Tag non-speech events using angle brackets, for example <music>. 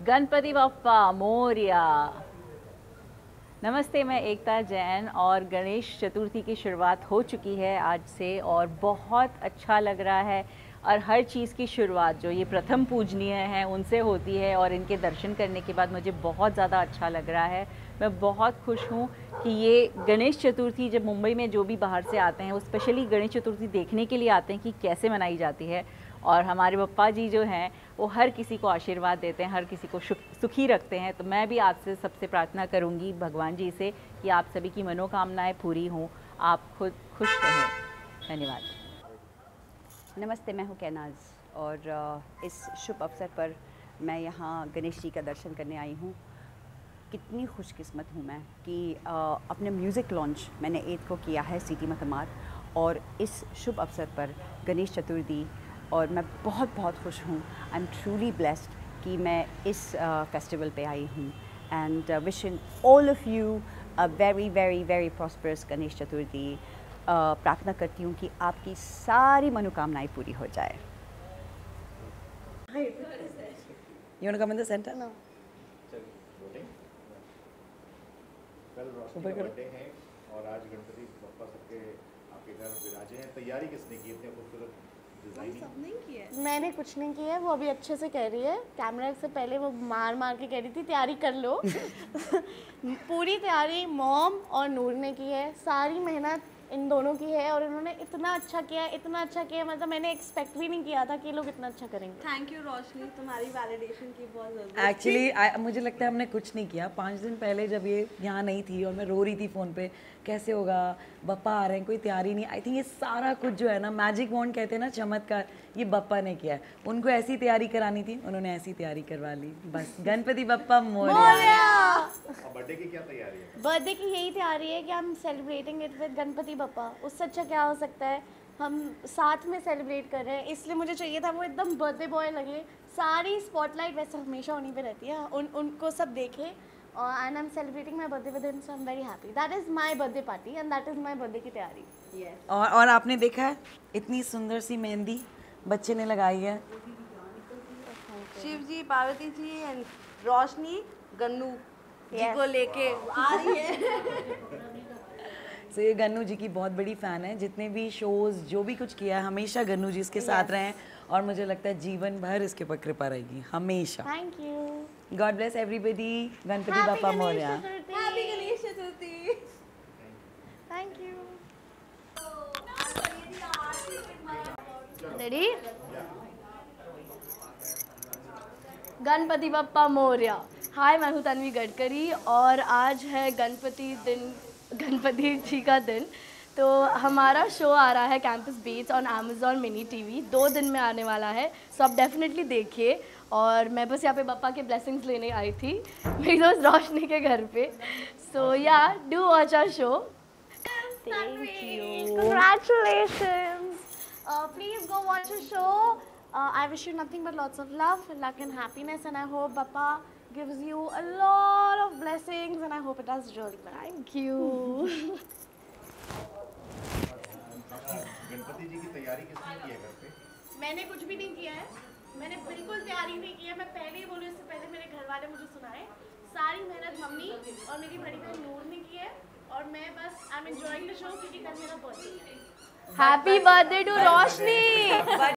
गणपति बापा मोरिया। नमस्ते, मैं एकता जैन और गणेश चतुर्थी की शुरुआत हो चुकी है आज से और बहुत अच्छा लग रहा है और हर चीज़ की शुरुआत जो ये प्रथम पूजनीय हैं, उनसे होती है और इनके दर्शन करने के बाद मुझे बहुत ज़्यादा अच्छा लग रहा है। मैं बहुत खुश हूँ कि ये गणेश चतुर्थी जब मुंबई में जो भी बाहर से आते हैं, वो स्पेशली गणेश चतुर्थी देखने के लिए आते हैं कि कैसे मनाई जाती है। और हमारे पप्पा जी जो हैं, वो हर किसी को आशीर्वाद देते हैं, हर किसी को सुखी रखते हैं। तो मैं भी आपसे सबसे प्रार्थना करूँगी भगवान जी से कि आप सभी की मनोकामनाएँ पूरी हों। आप खुद खुश रहें। धन्यवाद। नमस्ते, मैं हूँ कैनाज और इस शुभ अवसर पर मैं यहाँ गणेश जी का दर्शन करने आई हूँ। कितनी खुशकिस्मत हूँ मैं कि आ, अपने म्यूज़िक लॉन्च मैंने एट को किया है सिटी मतमार और इस शुभ अवसर पर गणेश चतुर्थी और मैं बहुत बहुत खुश हूँ आई एम ट्रूली ब्लेस्ड कि मैं इस फेस्टिवल पे आई हूँ and wishing all of you a very very very prosperous Ganesh Chaturthi प्रार्थना करती हूँ कि आपकी सारी मनोकामनाएँ पूरी हो जाए You want to come in the center? No. कल रोशनी का बर्थडे है और आज गणपति बप्पा सबके आपके घर विराजे हैं। तैयारी किसने की इतने खूबसूरत मैंने कुछ नहीं किया है वो अभी अच्छे से कह रही है। कैमरा से पहले वो मार मार के कह रही थी तैयारी कर लो। <laughs> पूरी तैयारी मॉम और नूर ने की है। सारी मेहनत इन दोनों की है और इन्होंने इतना अच्छा किया इतना अच्छा किया मतलब मैंने एक्सपेक्ट भी नहीं किया था कि लोग इतना अच्छा करेंगे। थैंक यू रोशनी तुम्हारी वैलिडेशन की बहुत ज़रूरत एक्चुअली मुझे लगता है हमने कुछ नहीं किया। पाँच दिन पहले जब ये यहाँ नहीं थी और मैं रो रही थी फ़ोन पे कैसे होगा? बप्पा आ रहे हैं कोई तैयारी नहीं। आई थिंक ये सारा कुछ जो है ना मैजिक वॉन्ड कहते हैं ना चमत्कार ये बप्पा ने किया है। उनको ऐसी तैयारी करानी थी उन्होंने ऐसी तैयारी करवा ली। बस <laughs> गणपति बप्पा मोरिया। बर्थडे की क्या तैयारी है? बर्थडे की यही तैयारी है कि हम celebrating it with Ganpati Bappa उससे अच्छा क्या हो सकता है? हम साथ में सेलिब्रेट कर रहे हैं इसलिए मुझे चाहिए था वो एकदम बर्थडे बॉय लगे। सारी स्पॉटलाइट वैसे हमेशा उन्हीं पे रहती है उन उनको सब देखे। And I am celebrating my birthday with him so I am very happy that is my birthday party and that is my birthday की तैयारी. और और आपने देखा है इतनी सुंदर सी मेहंदी बच्चे ने लगाई है। शिव जी पार्वती जी एंड रोशनी गन्नू जी को लेके आ रही है। <laughs> सो ये गन्नू जी की बहुत बड़ी फ़ैन है। जितने भी शोज़ जो भी कुछ किया है हमेशा गन्नू जी इसके साथ रहे हैं और मुझे लगता है जीवन भर इसके ऊपर कृपा रहेगी हमेशा। Thank you God bless everybody Ganpati Bappa Morya. Happy Ganesh Chaturthi thank you ready Ganpati Bappa Morya hi मैं हूँ तन्वी गडकरी और आज है गणपति दिन गणपति जी का दिन। तो हमारा शो आ रहा है Campus Beats on Amazon mini TV दो दिन में आने वाला है सो आप डेफिनेटली देखिए। और मैं बस यहाँ पे पापा के ब्लेसिंग्स लेने आई थी, मेरी दोस्त रोशनी के घर पे। So yeah do watch our show please go watch a show I wish you nothing but lots of love luck and happiness and I hope papa gives you a lot of blessings and I hope it does really well. Thank you. Ganpati ji की तैयारी किसने की है घर पे मैंने कुछ भी नहीं किया है। मैंने बिल्कुल तैयारी नहीं की है। मैं पहले ही बोलूँ इससे पहले मेरे घर वाले मुझे सुनाए। सारी मेहनत मम्मी और मेरी बड़ी बहन नूर ने की है और मैं बस I am enjoying the show क्योंकि कल मेरा बर्थडे है। Happy birthday to Roshni